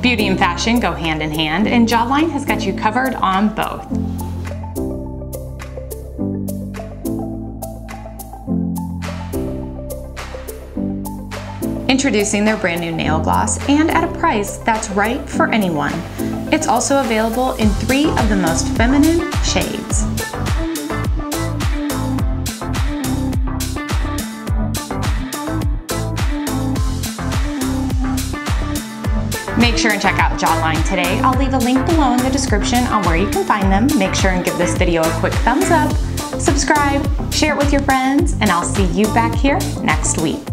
Beauty and fashion go hand in hand, and Jawline has got you covered on both. Introducing their brand new nail gloss and at a price that's right for anyone. It's also available in three of the most feminine shades. Make sure and check out Jawline today. I'll leave a link below in the description on where you can find them. Make sure and give this video a quick thumbs up, subscribe, share it with your friends, and I'll see you back here next week.